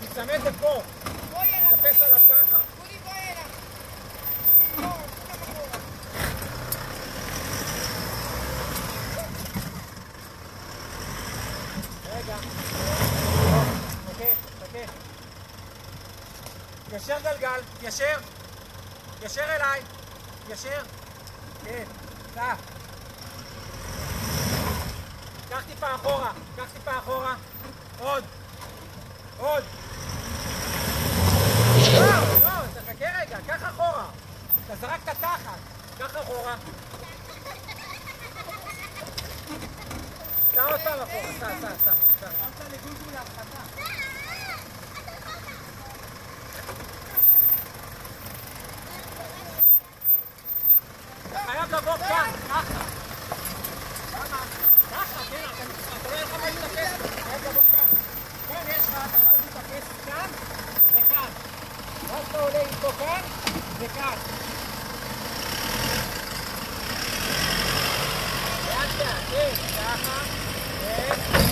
תיצמד לפה. תטפס עליו ככה. רגע. חכה, חכה. ישר גלגל, ישר. ישר אליי. ישר. כן, קח. קח טיפה אחורה, קח טיפה אחורה. עוד. קח אחורה. קח עוד פעם אחורה, סע, סע, סע. הרמת לגולגול להפחתה. חייב לבוא כאן, ככה. למה? ככה, כן, אתה לא יכול להתאפס. חייב לבוא כאן. כן, יש לך, אתה חייב להתאפס כאן וכאן. ואז אתה עולה איתו כאן וכאן. Aham. É.